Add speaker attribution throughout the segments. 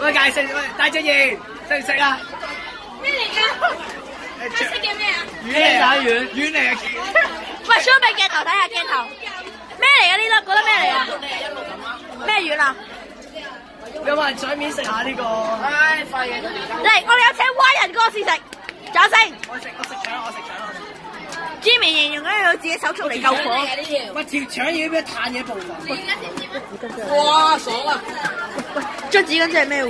Speaker 1: 喂，介食喂，大隻魚食唔食啊？
Speaker 2: 咩嚟㗎？你識嘅咩啊？
Speaker 1: 魚嚟啊，魚魚嚟啊！
Speaker 2: 喂，show 俾鏡頭睇下鏡頭。咩嚟啊呢粒？覺得咩嚟啊？咩魚啊？
Speaker 1: 有冇人上面食下呢個？
Speaker 3: 唉，廢嘢都嚟
Speaker 2: 嚟，我哋有請蛙人哥試食，掌聲。
Speaker 1: 我食我食腸，我食腸。
Speaker 2: Jimmy 形容緊佢自己手速嚟救火。
Speaker 1: 喂，條腸已經俾炭嘢部分。
Speaker 3: 哇，爽啊！
Speaker 2: 張紙巾真係咩喎？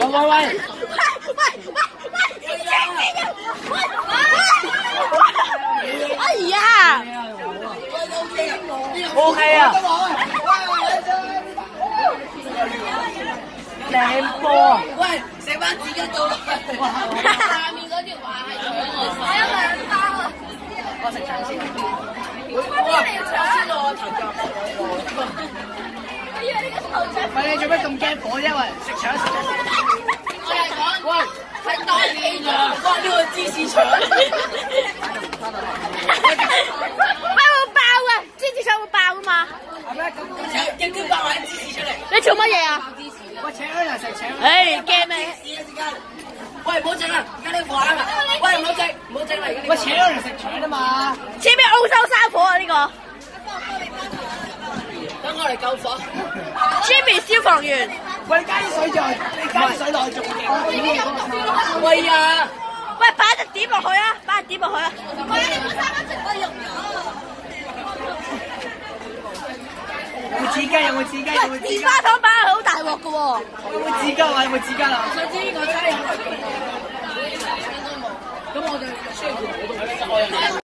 Speaker 1: 喂喂喂！
Speaker 2: 喂喂喂喂！哎呀
Speaker 1: ！O K 啊！靚波啊！
Speaker 3: 喂，食翻紙巾到啦。下面嗰條話係腸我
Speaker 2: 我有兩包啊！
Speaker 1: 我食腸先。
Speaker 3: 哇，頭先我頭夾
Speaker 2: 我以為呢個頭像
Speaker 1: 喂，你做咩咁驚火啫？喂，食腸食腸。
Speaker 3: 我係講，喂，係當然啊！哇，呢個芝士腸。
Speaker 2: 喂，會爆啊！芝士腸會爆噶嘛？
Speaker 1: 係咩咁？
Speaker 3: 勁啲爆埋啲芝士出嚟。
Speaker 2: 你做乜嘢啊？
Speaker 1: 喂，請嗰人食腸。
Speaker 2: 唉，驚咩？
Speaker 3: 試啊，時間。喂，唔好整啦，而家你玩啊！喂，
Speaker 1: 請嗰人食腸啊嘛！
Speaker 2: 似咩澳洲山火啊？呢個
Speaker 3: 等我嚟救火。
Speaker 2: Jimmy 消防員，
Speaker 1: 喂，你加啲水再，你加啲水落去仲勁。
Speaker 3: 喂啊！
Speaker 2: 喂，擺隻碟落去啊！擺隻碟落去啊！
Speaker 1: 喂，你冇紙巾？有冇紙巾？有冇
Speaker 2: 喂，
Speaker 1: 紙巾？
Speaker 2: 棉花糖擺係好大鑊噶喎！
Speaker 1: 有冇紙巾啊？有冇紙巾啊？
Speaker 3: 想知呢個真係咁我就需要條好多我